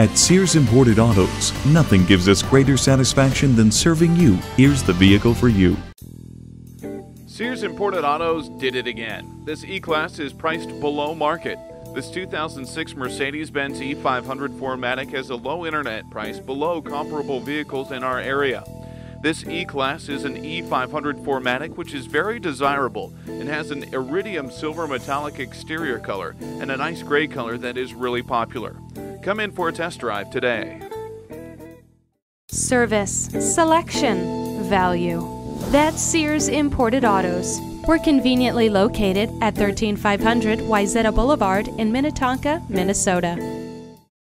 At Sears Imported Autos, nothing gives us greater satisfaction than serving you. Here's the vehicle for you. Sears Imported Autos did it again. This E-Class is priced below market. This 2006 Mercedes-Benz E500 4MATIC has a low internet price below comparable vehicles in our area. This E-Class is an E500 4MATIC which is very desirable and has an iridium silver metallic exterior color and a nice gray color that is really popular. Come in for a test drive today. Service, selection, value. That's Sears Imported Autos. We're conveniently located at 13500 Wayzata Boulevard in Minnetonka, Minnesota.